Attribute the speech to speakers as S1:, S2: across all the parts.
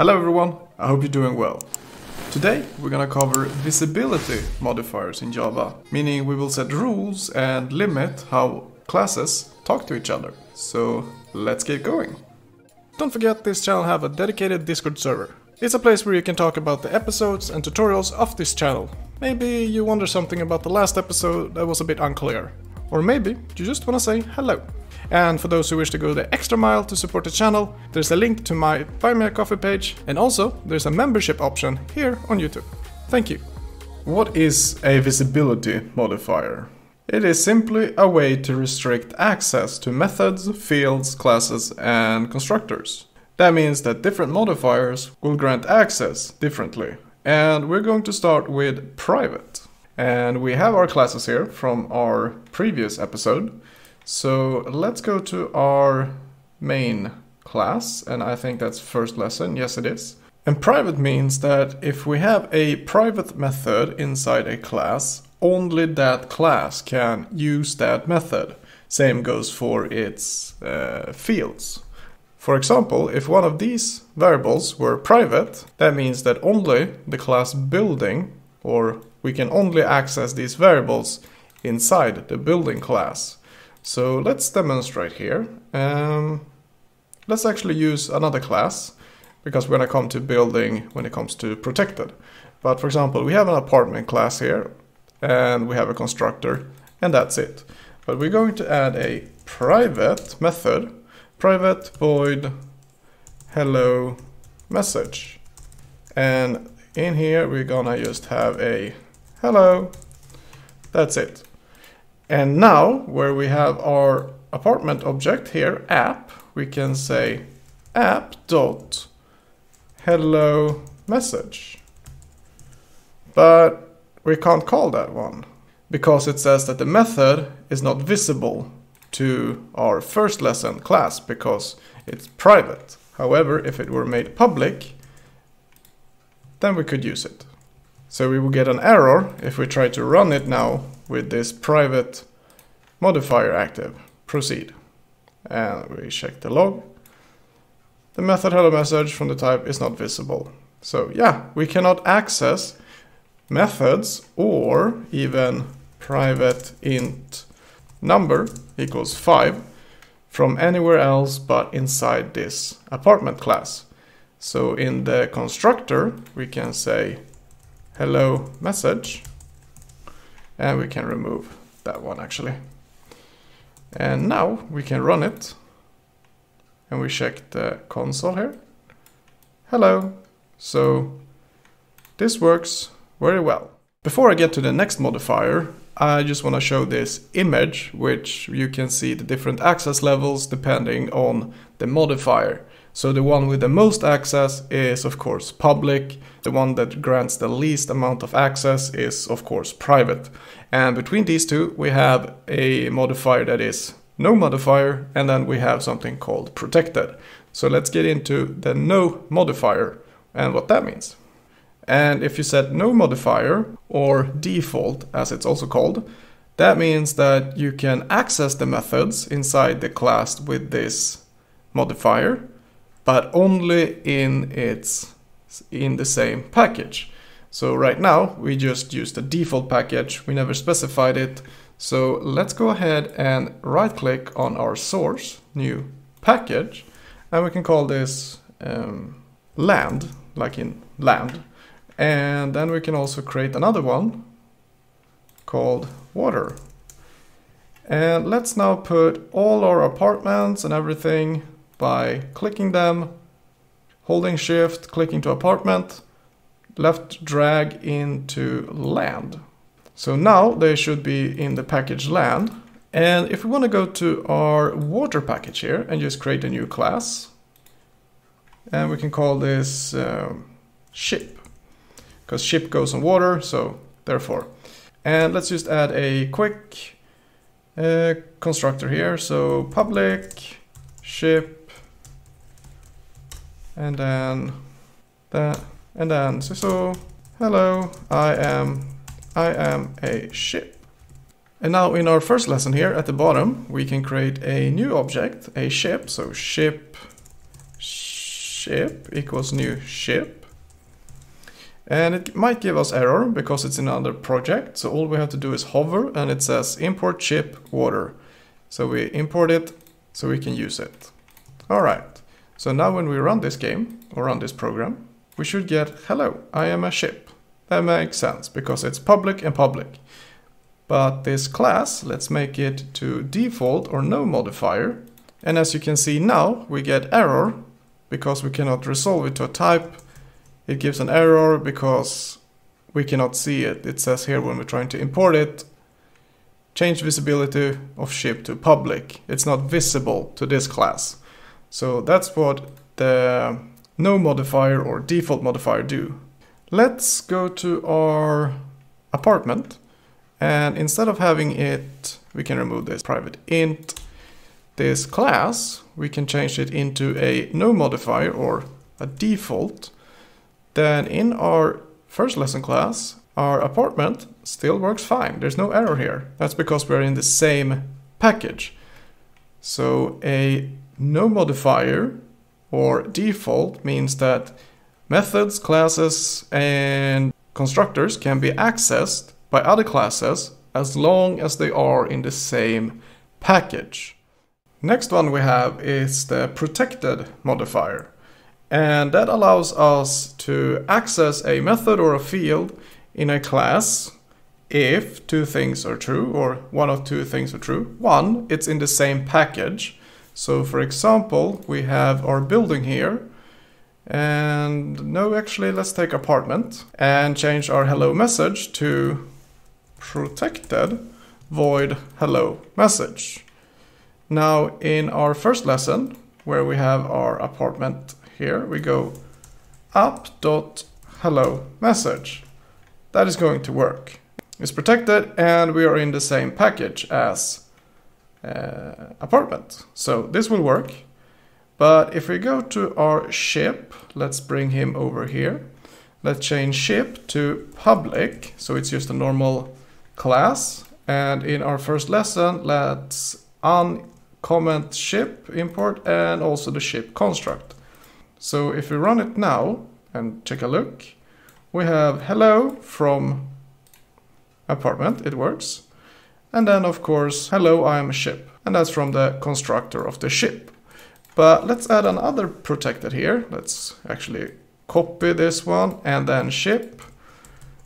S1: Hello everyone, I hope you're doing well. Today we're gonna cover visibility modifiers in Java, meaning we will set rules and limit how classes talk to each other. So let's get going. Don't forget this channel have a dedicated Discord server. It's a place where you can talk about the episodes and tutorials of this channel. Maybe you wonder something about the last episode that was a bit unclear. Or maybe you just wanna say hello. And for those who wish to go the extra mile to support the channel, there's a link to my Buy Me a Coffee page, and also there's a membership option here on YouTube. Thank you. What is a visibility modifier? It is simply a way to restrict access to methods, fields, classes, and constructors. That means that different modifiers will grant access differently. And we're going to start with private. And we have our classes here from our previous episode. So let's go to our main class, and I think that's first lesson. Yes, it is. And private means that if we have a private method inside a class, only that class can use that method. Same goes for its uh, fields. For example, if one of these variables were private, that means that only the class building, or we can only access these variables inside the building class. So let's demonstrate here. Um, let's actually use another class because we're going to come to building when it comes to protected. But for example, we have an apartment class here and we have a constructor and that's it. But we're going to add a private method, private void hello message. And in here we're gonna just have a hello, that's it. And now, where we have our apartment object here, app, we can say app dot hello message. But we can't call that one because it says that the method is not visible to our first lesson class because it's private. However, if it were made public, then we could use it. So we will get an error if we try to run it now with this private modifier active. Proceed. And we check the log. The method hello message from the type is not visible. So yeah, we cannot access methods or even private int number equals 5 from anywhere else but inside this apartment class. So in the constructor we can say hello message and we can remove that one actually. And now we can run it and we check the console here. Hello. So this works very well. Before I get to the next modifier, I just want to show this image, which you can see the different access levels depending on the modifier. So the one with the most access is of course public, the one that grants the least amount of access is of course private. And between these two we have a modifier that is no modifier and then we have something called protected. So let's get into the no modifier and what that means. And if you set no modifier, or default as it's also called, that means that you can access the methods inside the class with this modifier, but only in its in the same package. So right now we just use the default package, we never specified it. So let's go ahead and right click on our source, new package, and we can call this um, land, like in land. And then we can also create another one called water. And let's now put all our apartments and everything by clicking them, holding shift, clicking to apartment, left drag into land. So now they should be in the package land. And if we want to go to our water package here and just create a new class, and we can call this um, ship because ship goes on water, so therefore. And let's just add a quick uh, constructor here. So public ship and then that and then so, so hello I am I am a ship. And now in our first lesson here at the bottom we can create a new object, a ship. So ship ship equals new ship. And it might give us error because it's another project. So all we have to do is hover and it says import ship water. So we import it so we can use it. All right. So now when we run this game or run this program, we should get hello, I am a ship. That makes sense because it's public and public. But this class, let's make it to default or no modifier. And as you can see now, we get error because we cannot resolve it to a type it gives an error because we cannot see it. It says here when we're trying to import it, change visibility of ship to public. It's not visible to this class. So that's what the no modifier or default modifier do. Let's go to our apartment and instead of having it, we can remove this private int, this class, we can change it into a no modifier or a default then in our first lesson class, our apartment still works fine. There's no error here. That's because we're in the same package. So a no modifier or default means that methods, classes, and constructors can be accessed by other classes as long as they are in the same package. Next one we have is the protected modifier. And that allows us to access a method or a field in a class if two things are true or one of two things are true. One, it's in the same package. So for example, we have our building here and no, actually, let's take apartment and change our hello message to protected void hello message. Now in our first lesson, where we have our apartment here we go app dot hello message. That is going to work. It's protected and we are in the same package as uh, apartment. So this will work. But if we go to our ship, let's bring him over here. Let's change ship to public. So it's just a normal class. And in our first lesson, let's uncomment ship import and also the ship construct. So if we run it now and take a look, we have hello from apartment, it works. And then of course, hello, I am a ship. And that's from the constructor of the ship. But let's add another protected here. Let's actually copy this one and then ship.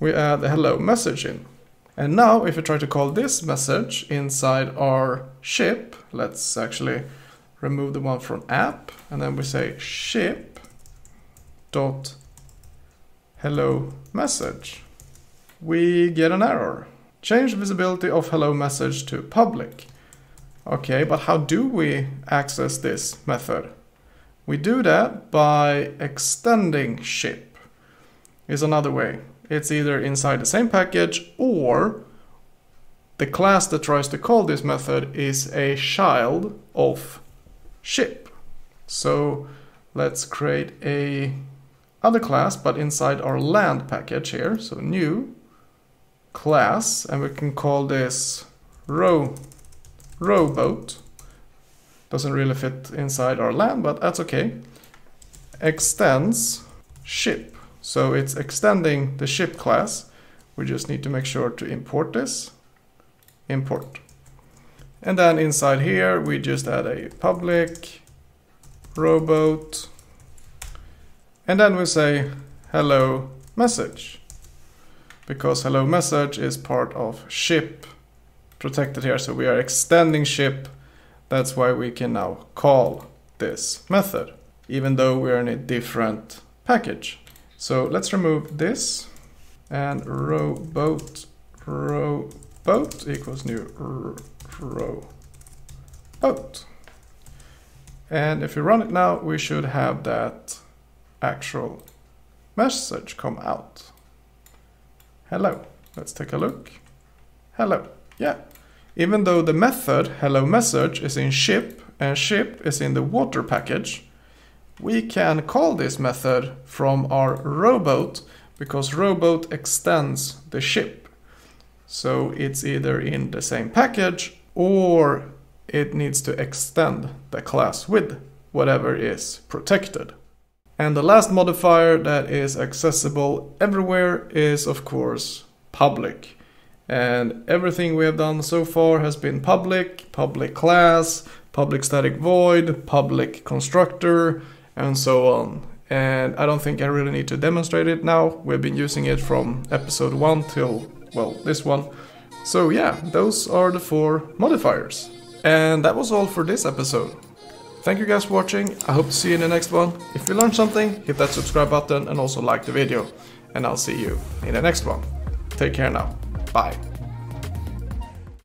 S1: We add the hello message in. And now if we try to call this message inside our ship, let's actually remove the one from app, and then we say ship dot hello message. We get an error. Change visibility of hello message to public. Okay, but how do we access this method? We do that by extending ship is another way. It's either inside the same package or the class that tries to call this method is a child of ship. So let's create a other class, but inside our land package here. So new class, and we can call this row rowboat. Doesn't really fit inside our land, but that's okay. Extends ship. So it's extending the ship class. We just need to make sure to import this. Import. And then inside here, we just add a public rowboat. And then we say hello message. Because hello message is part of ship protected here. So we are extending ship. That's why we can now call this method, even though we're in a different package. So let's remove this and rowboat rowboat equals new row boat. And if we run it now, we should have that actual message come out. Hello. Let's take a look. Hello. Yeah. Even though the method hello message is in ship and ship is in the water package, we can call this method from our rowboat because rowboat extends the ship. So it's either in the same package or it needs to extend the class with whatever is protected. And the last modifier that is accessible everywhere is of course public. And everything we have done so far has been public, public class, public static void, public constructor, and so on. And I don't think I really need to demonstrate it now. We've been using it from episode 1 till, well, this one. So yeah, those are the four modifiers. And that was all for this episode. Thank you guys for watching, I hope to see you in the next one. If you learned something, hit that subscribe button and also like the video. And I'll see you in the next one. Take care now. Bye.